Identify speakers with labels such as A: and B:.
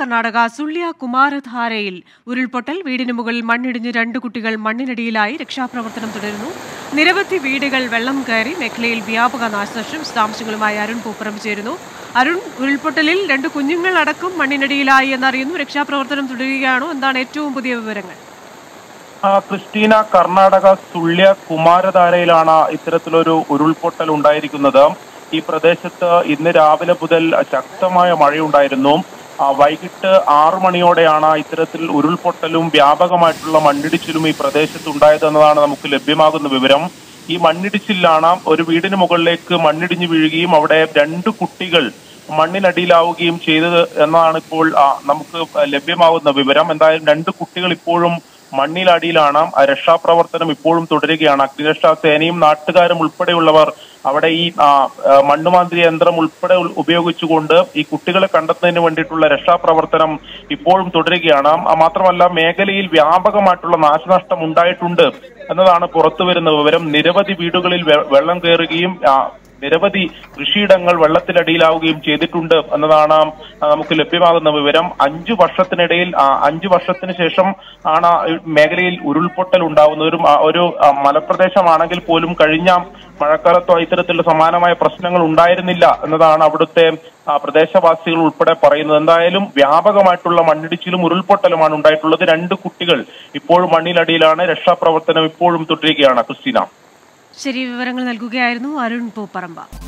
A: കർണാടക സുള്ളിയ കുമാരധാരയിൽ ഉരുൾപൊട്ടൽ. വീടിന് മുകളിൽ മണ്ണിടിഞ്ഞ് രണ്ട് കുട്ടികൾ മണ്ണിനടിയിലായി രക്ഷാപ്രവർത്തനം തുടരുന്നു. നിരവധി വീടുകൾ വെള്ളം കയറി മേഖലയിൽ വ്യാപക നാശനഷ്ടം വിശദാംശങ്ങളുമായി അരുൺ പൂപ്പറം ചേരുന്നു. അരുൺ ഉരുൾപൊട്ടലിൽ രണ്ട് കുഞ്ഞുങ്ങൾ അടക്കം മണ്ണിനടിയിലായി എന്നറിയുന്നു. രക്ഷാപ്രവർത്തനം തുടരുകയാണോ? എന്താണ് ഏറ്റവും പുതിയ വിവരങ്ങൾ?
B: ക്രിസ്റ്റീന കർണാടക സുള്ളിയ കുമാരധാരയിലാണ് ഇത്തരത്തിലൊരു ഉരുൾപൊട്ടൽ ഉണ്ടായിരിക്കുന്നത്. ഈ പ്രദേശത്ത് ഇന്ന് രാവിലെ മുതൽ ശക്തമായ മഴയുണ്ടായിരുന്നു. വൈകിട്ട് ആറു മണിയോടെയാണ് ഇത്തരത്തിൽ ഉരുൾപൊട്ടലും വ്യാപകമായിട്ടുള്ള മണ്ണിടിച്ചിലും ഈ പ്രദേശത്ത് ഉണ്ടായത് എന്നതാണ് നമുക്ക് ലഭ്യമാകുന്ന വിവരം. ഈ മണ്ണിടിച്ചിലാണ് ഒരു വീടിന് മുകളിലേക്ക് മണ്ണിടിഞ്ഞു വീഴുകയും അവിടെ രണ്ട് കുട്ടികൾ മണ്ണിനടിയിലാവുകയും ചെയ്തത് എന്നാണ് ഇപ്പോൾ നമുക്ക് ലഭ്യമാകുന്ന വിവരം. എന്തായാലും രണ്ട് കുട്ടികൾ ഇപ്പോഴും മണ്ണിലടിയിലാണ് രക്ഷാപ്രവർത്തനം ഇപ്പോഴും തുടരുകയാണ്. അഗ്നിരക്ഷാ സേനയും നാട്ടുകാരും ഉൾപ്പെടെയുള്ളവർ അവിടെ ഈ ആ, യന്ത്രം ഉൾപ്പെടെ ഉപയോഗിച്ചുകൊണ്ട് ഈ കുട്ടികളെ കണ്ടെത്തുന്നതിന് വേണ്ടിയിട്ടുള്ള രക്ഷാപ്രവർത്തനം ഇപ്പോഴും തുടരുകയാണ്. മാത്രമല്ല മേഖലയിൽ വ്യാപകമായിട്ടുള്ള നാശനഷ്ടം ഉണ്ടായിട്ടുണ്ട് എന്നതാണ് പുറത്തു വരുന്ന വിവരം. നിരവധി വീടുകളിൽ വെള്ളം കയറുകയും നിരവധി കൃഷിയിടങ്ങൾ വെള്ളത്തിനടിയിലാവുകയും ചെയ്തിട്ടുണ്ട് എന്നതാണ് നമുക്ക് ലഭ്യമാകുന്ന വിവരം. അഞ്ചു വർഷത്തിനിടയിൽ അഞ്ചു വർഷത്തിന് ശേഷം ആണ് മേഖലയിൽ ഉരുൾപൊട്ടൽ ഉണ്ടാകുന്ന ഒരു ഒരു മലപ്രദേശമാണെങ്കിൽ പോലും കഴിഞ്ഞ മഴക്കാലത്തോ ഇത്തരത്തിലുള്ള സമാനമായ പ്രശ്നങ്ങൾ ഉണ്ടായിരുന്നില്ല എന്നതാണ് അവിടുത്തെ പ്രദേശവാസികൾ ഉൾപ്പെടെ പറയുന്നത്. എന്തായാലും വ്യാപകമായിട്ടുള്ള മണ്ണിടിച്ചിലും ഉരുൾപൊട്ടലുമാണ് ഉണ്ടായിട്ടുള്ളത്. രണ്ട് കുട്ടികൾ ഇപ്പോഴും മണ്ണിനടിയിലാണ്. രക്ഷാപ്രവർത്തനം ഇപ്പോഴും തുടരുകയാണ്. ക്രിസ്റ്റീന.
A: ശരി വിവരങ്ങൾ നൽകുകയായിരുന്നു അരുൺ പൂപ്പറമ്പ.